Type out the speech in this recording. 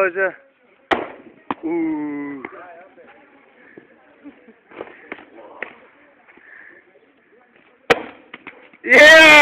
Georgia. Ooh. Yeah!